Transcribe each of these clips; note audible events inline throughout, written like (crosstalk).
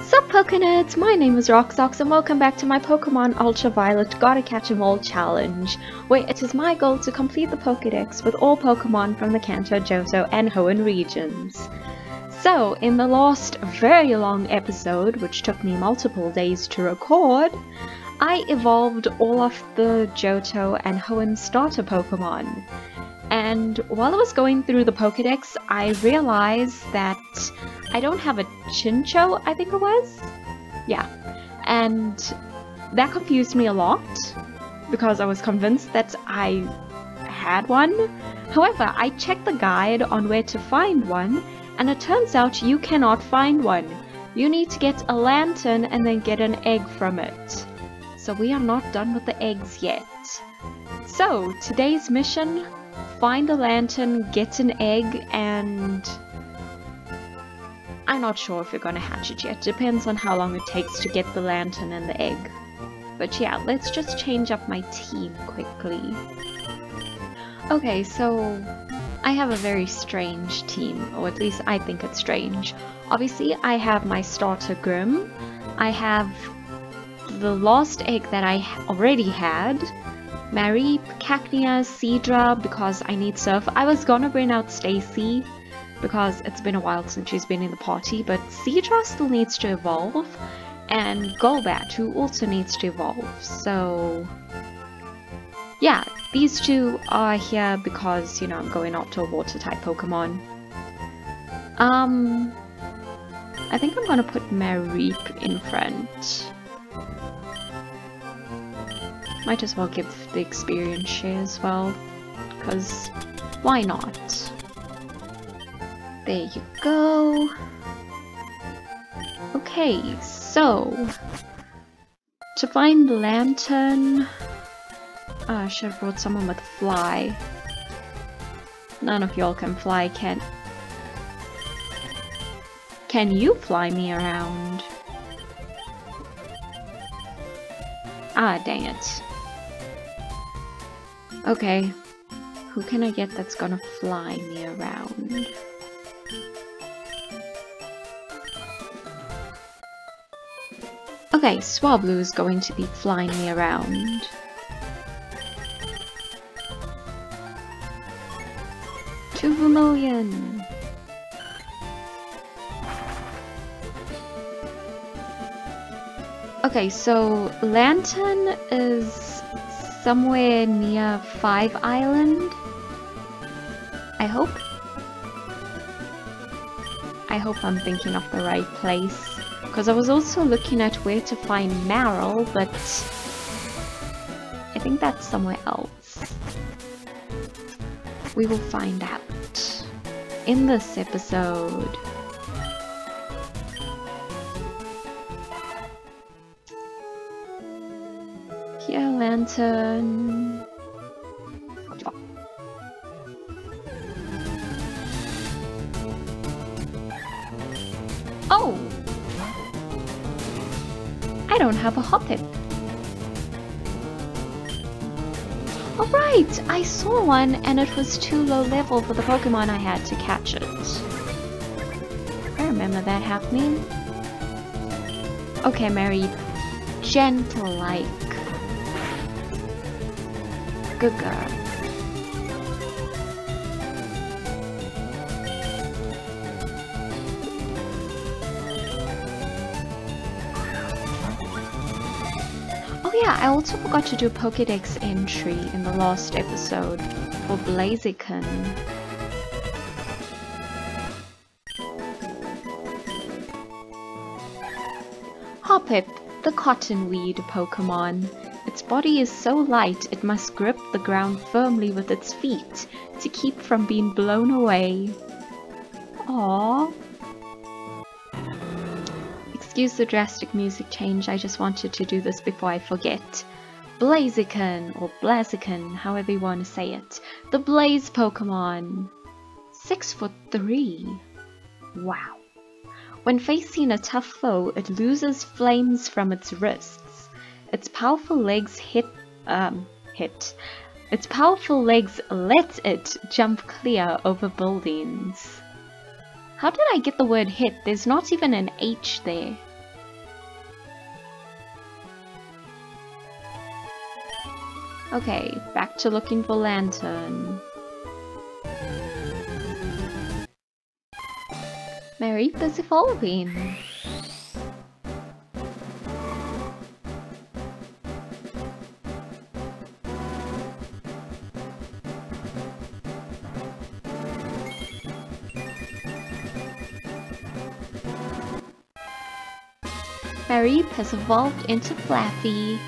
Sup Pokenerds, my name is RoqueSox and welcome back to my Pokemon Ultraviolet Gotta Catch 'em All challenge, where it is my goal to complete the Pokedex with all Pokemon from the Kanto, Johto and Hoenn regions. So, in the last very long episode, which took me multiple days to record, I evolved all of the Johto and Hoenn starter Pokemon. And while I was going through the Pokedex, I realized that I don't have a Chinchou, I think it was? Yeah. And that confused me a lot because I was convinced that I had one. However, I checked the guide on where to find one and it turns out you cannot find one. You need to get a Lanturn and then get an egg from it. So we are not done with the eggs yet. So, today's mission, find a Lanturn, get an egg, and... I'm not sure if you're gonna hatch it yet. Depends on how long it takes to get the Lanturn and the egg. But yeah, let's just change up my team quickly. Okay, so I have a very strange team, or at least I think it's strange. Obviously, I have my starter Grim. I have the lost egg that I already had. Mareep, Cacnea, Seadra, because I need Surf. I was gonna bring out Stacy, because it's been a while since she's been in the party, but Seadra still needs to evolve, and Golbat, who also needs to evolve, so... Yeah, these two are here because, you know, I'm going out to a water-type Pokemon. Um... I think I'm gonna put Mareep in front. Might as well give the experience share as well, because why not? There you go. Okay, so to find the lantern, oh, I should have brought someone with fly. None of y'all can fly, can Can you fly me around? Ah, dang it. Okay, who can I get that's gonna fly me around? Okay, Swablu is going to be flying me around. Vermilion! Okay, so Lanturn is somewhere near Five Island. I hope. I hope I'm thinking of the right place. Because I was also looking at where to find Marill, but I think that's somewhere else. We will find out in this episode. Lanturn. Oh! I don't have a Hoppip. Alright, I saw one and it was too low level for the Pokemon I had to catch it. I remember that happening. Okay, Mary, gentle-like. Good girl. Oh yeah, I also forgot to do Pokedex entry in the last episode for Blaziken. Hoppip, the cottonweed Pokemon. Its body is so light it must grip the ground firmly with its feet to keep from being blown away. Aww. Excuse the drastic music change, I just wanted to do this before I forget. Blaziken, or Blaziken, however you want to say it. The Blaze Pokemon. Six foot three. Wow. When facing a tough foe, it loses flames from its wrists. Its powerful legs hit, um, hit. Its powerful legs let it jump clear over buildings. How did I get the word hit? There's not even an H there. Okay, back to looking for Lanturn. Mary, there's evolving. Mareep has evolved into Flaaffy.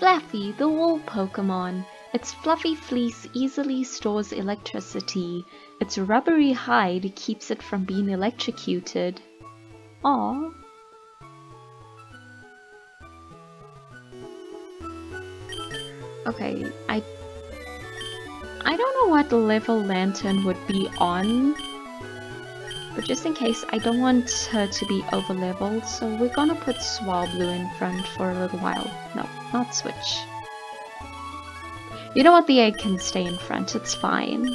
Flaaffy, the wool Pokemon. Its fluffy fleece easily stores electricity. Its rubbery hide keeps it from being electrocuted. Aww. Okay, I... I don't know what level Lanturn would be on. But just in case, I don't want her to be over leveled, so we're gonna put Swablu in front for a little while. No, not switch. You know what, the egg can stay in front, it's fine.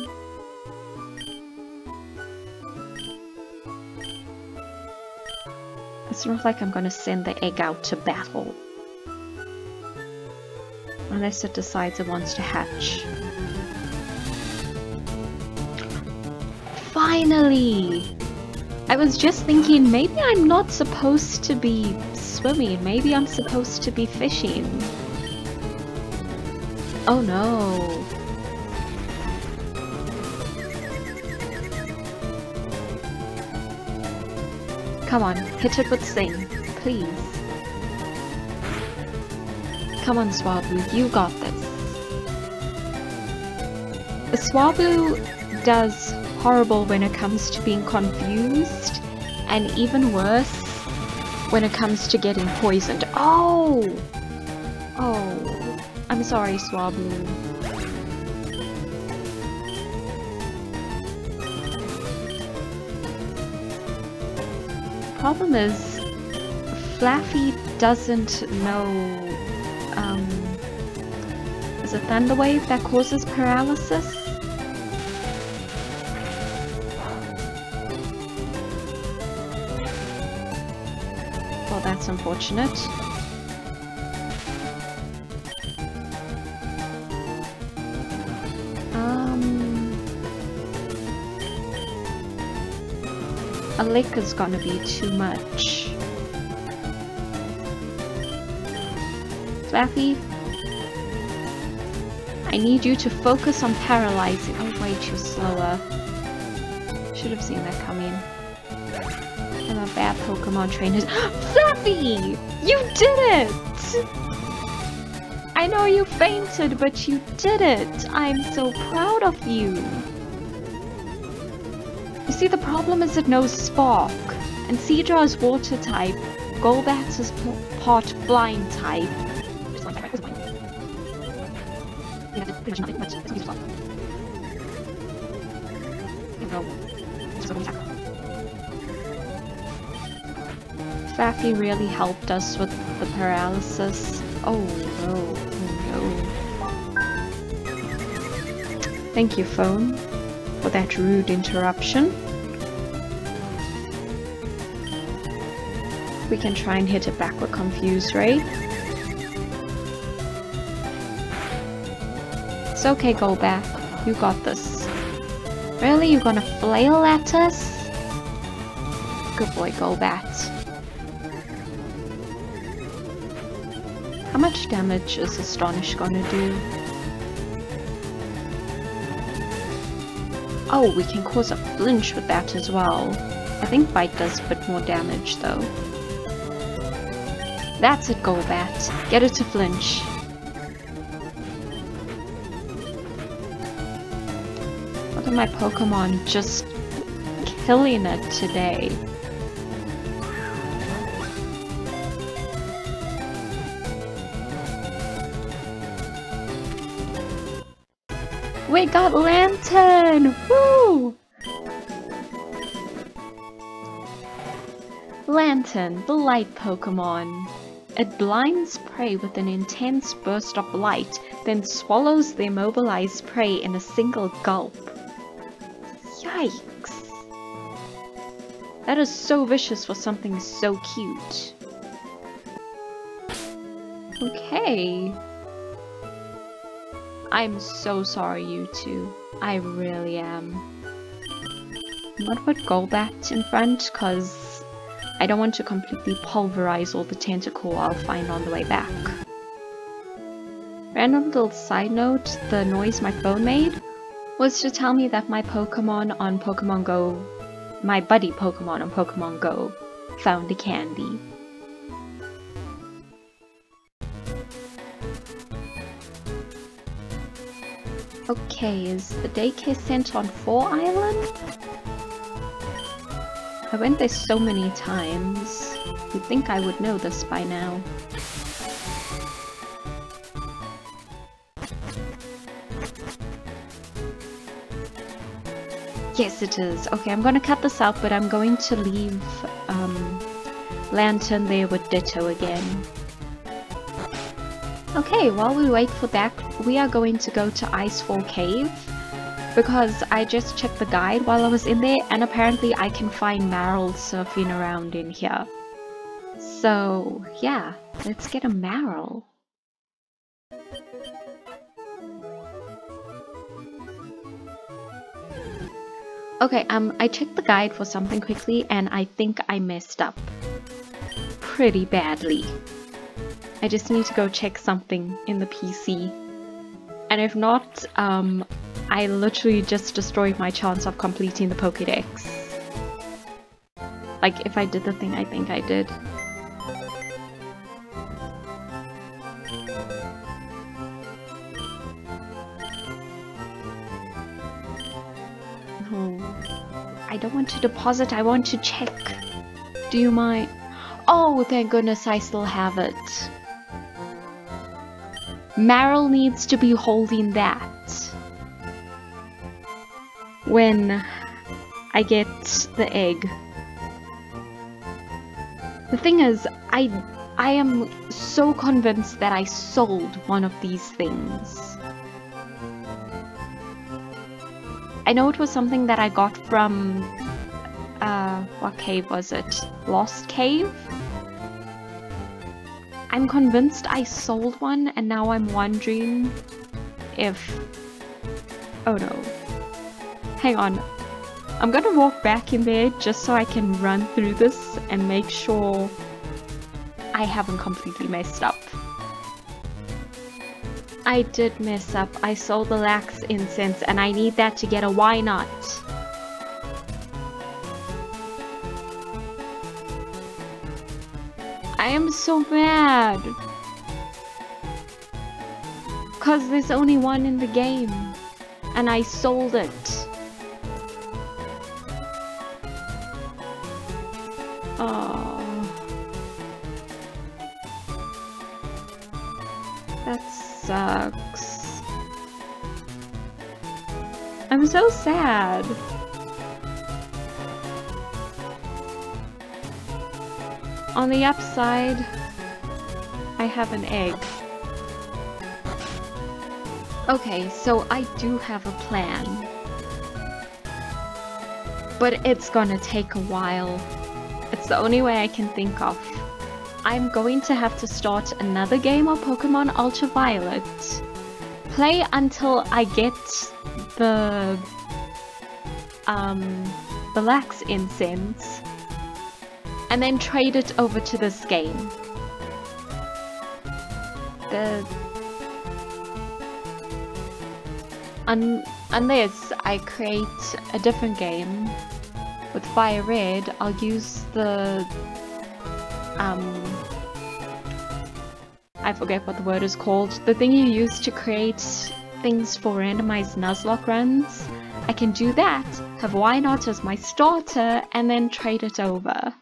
It's not like I'm gonna send the egg out to battle. Unless it decides it wants to hatch. Finally! I was just thinking maybe I'm not supposed to be swimming, maybe I'm supposed to be fishing. Oh no. Come on, hit it with Sing, please. Come on, Swablu, you got this. The Swablu does horrible when it comes to being confused, and even worse when it comes to getting poisoned. Oh! Oh. I'm sorry, Swablu. Problem is, Flaaffy doesn't know, um, is it Thunder Wave that causes paralysis? That's unfortunate. Um, a lick is gonna be too much. Flaaffy, I need you to focus on paralyzing. Oh wait, you're slower. Should have seen that coming. I'm a bad Pokemon trainer. (gasps) You did it! I know you fainted, but you did it! I'm so proud of you! You see, the problem is it knows Spark, and Seadra is Water type, Golbat is part Flying type. Flaaffy really helped us with the paralysis. Oh no, oh no. Thank you, phone, for that rude interruption. we can try and hit it back with Confuse Ray. It's okay, Golbat. You got this. Really? You gonna flail at us? Good boy, Golbat. How much damage is Astonish gonna do? Oh, we can cause a flinch with that as well. I think Bite does a bit more damage though. That's it, Golbat. Get it to flinch. Look at my Pokemon just killing it today. We got Lanturn! Woo! Lanturn, the light Pokemon. It blinds prey with an intense burst of light, then swallows the immobilized prey in a single gulp. Yikes! That is so vicious for something so cute. Okay. I'm so sorry, you two. I really am. I'm gonna put Golbat in front, because I don't want to completely pulverize all the Tentacool I'll find on the way back. Random little side note, the noise my phone made was to tell me that my Pokemon on Pokemon Go, my buddy Pokemon on Pokemon Go, found a candy. Okay, is the daycare center on Four Island? I went there so many times. You'd think I would know this by now. Yes, it is. Okay, I'm gonna cut this out, but I'm going to leave um, Lanturn there with Ditto again. Okay, while we wait for that, we are going to go to Icefall Cave because I just checked the guide while I was in there and apparently I can find Marill surfing around in here. So, yeah, let's get a Marill. Okay, um, I checked the guide for something quickly and I think I messed up. Pretty badly. I just need to go check something in the PC. And if not, um, I literally just destroyed my chance of completing the Pokédex. Like, if I did the thing I think I did. I don't want to deposit, I want to check. Do you mind? Oh, thank goodness I still have it. Marill needs to be holding that. When I get the egg. The thing is, I I am so convinced that I sold one of these things. I know it was something that I got from, uh, what cave was it? Lost Cave? I'm convinced I sold one and now I'm wondering if... Oh no. Hang on. I'm gonna walk back in there just so I can run through this and make sure I haven't completely messed up. I did mess up. I sold the lax incense and I need that to get a why I am so mad. Cause there's only one in the game. And I sold it. Oh. That's sucks. I'm so sad. On the upside, I have an egg. Okay, so I do have a plan. But it's gonna take a while. It's the only way I can think of. I'm going to have to start another game of Pokemon Ultraviolet. Play until I get the um the lax incense and then trade it over to this game. The Un unless I create a different game with Fire Red, I'll use the um, I forget what the word is called, the thing you use to create things for randomized Nuzlocke runs. I can do that, have Wynaut as my starter, and then trade it over.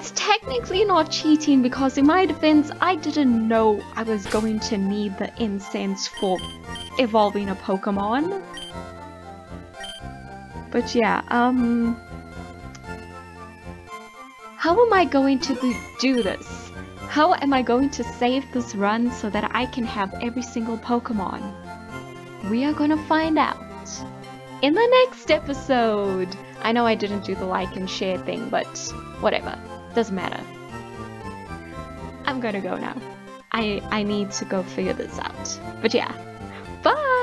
It's technically not cheating because in my defense, I didn't know I was going to need the incense for evolving a Pokemon. But yeah, um... How am I going to do this? How am I going to save this run so that I can have every single Pokemon? We are gonna find out. in the next episode. I know I didn't do the like and share thing, but whatever. Doesn't matter. I'm gonna go now. I, I need to go figure this out. But yeah, bye!